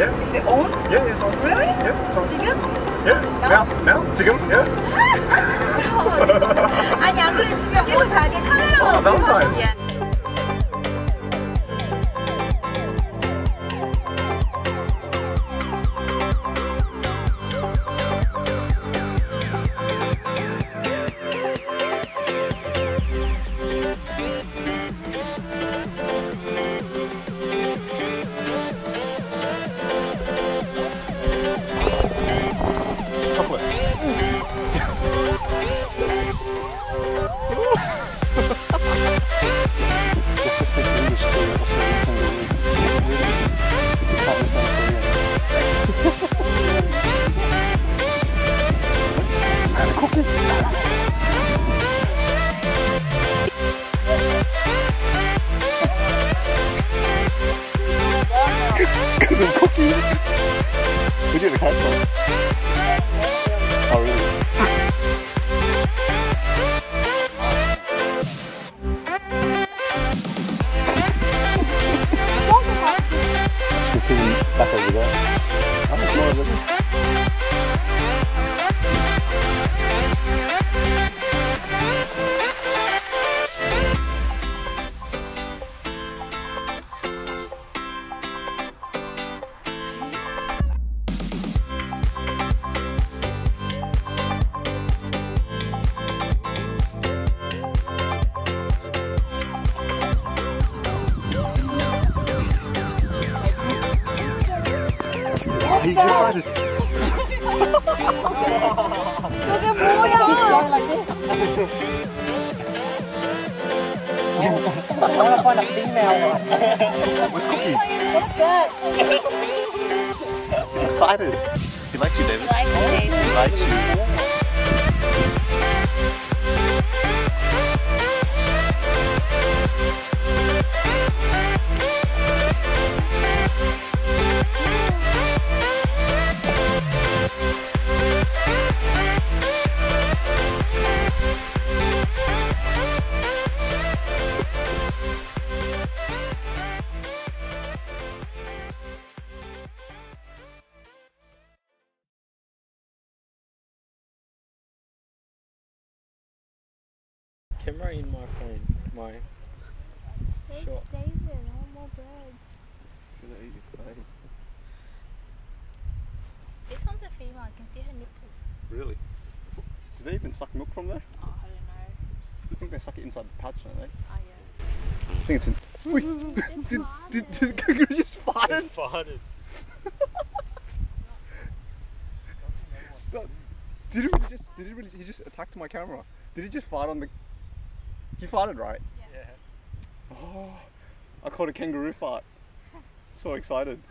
Yeah. Is it on? Yeah, it's on. Really? Yeah, it's on. 지금? Yeah. Now, now, 지금? Yeah. 아니 안 그래 지금 오 자기 카메라. Oh, Valentine's. Yeah. Have to speak English to Australian kangaroo. You can't understand Korean. cookie. Because cookie. Where'd you get the card See back over there. he's excited. 저게 뭐야? Where's Cookie? What's that? He's excited. He likes you, David. Likes it. He likes you. Camera in my phone. My Hey, Sure. David, one more bird. This one's a female. I can see her nipples. Really? Do they even suck milk from there? Oh, I don't know. I think they suck it inside the pouch, don't they? Oh, yeah. I think it's in. Wait, did, did, did the kangaroo just fart? farted. Did he really just? Did he really? He just attacked my camera. Did he just fart on the? He farted, right? Yeah. Oh, I caught a kangaroo fart. So excited.